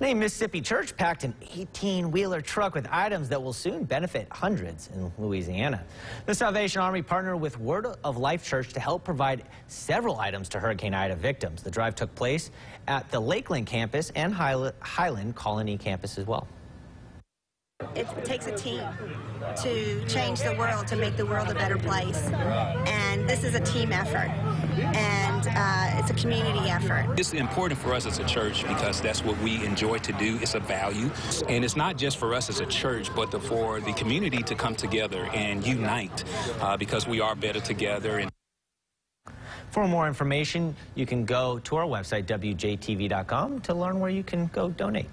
Name Mississippi Church packed an 18-wheeler truck with items that will soon benefit hundreds in Louisiana. The Salvation Army partnered with Word of Life Church to help provide several items to Hurricane Ida victims. The drive took place at the Lakeland campus and Highland Colony campus as well. It takes a team to change the world, to make the world a better place. And this is a team effort. And uh, it's a community effort. It's important for us as a church because that's what we enjoy to do. It's a value. And it's not just for us as a church, but the, for the community to come together and unite uh, because we are better together. And for more information, you can go to our website, WJTV.com, to learn where you can go donate.